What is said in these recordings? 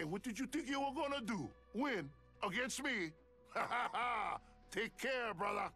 Hey, what did you think you were gonna do? Win against me? Ha ha ha! Take care, brother.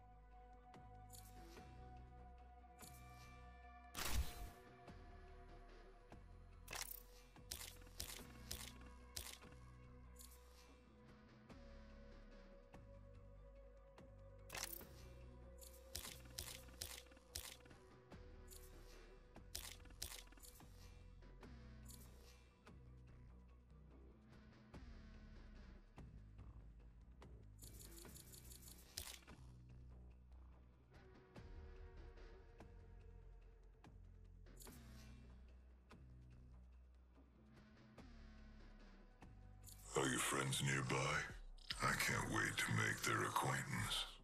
Are your friends nearby? I can't wait to make their acquaintance.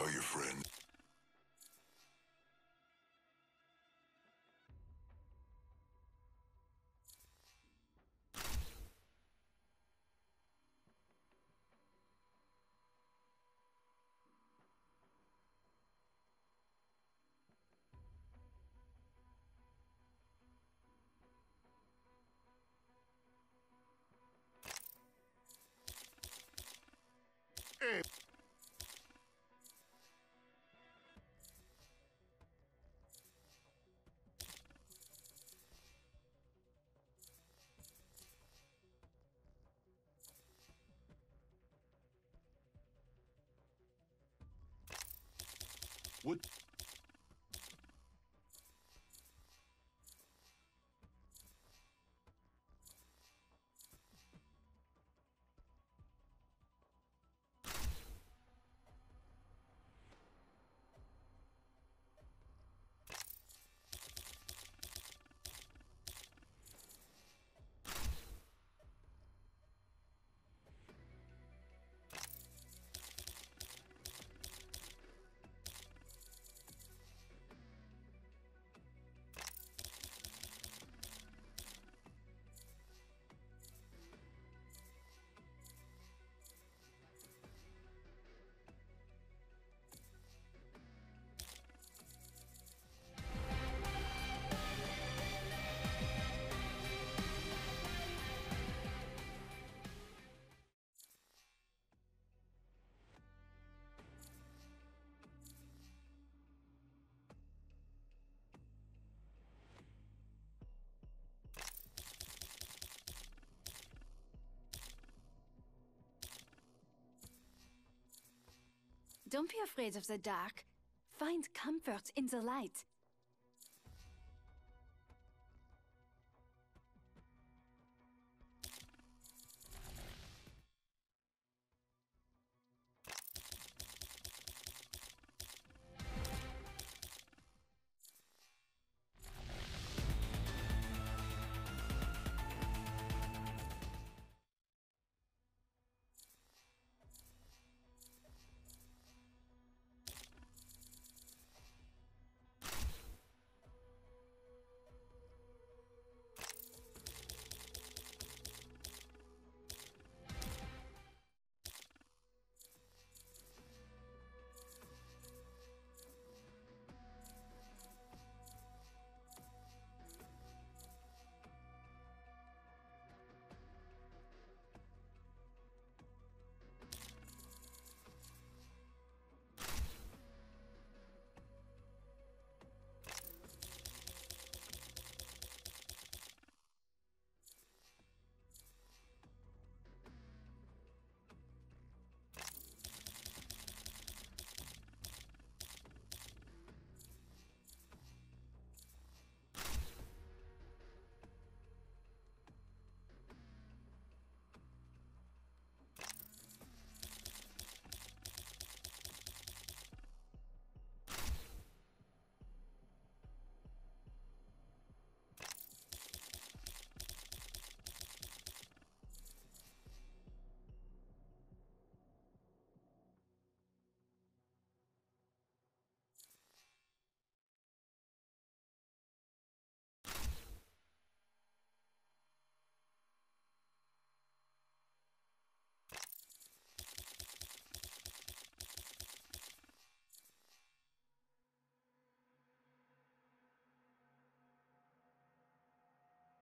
Are your friends? What? Don't be afraid of the dark. Find comfort in the light.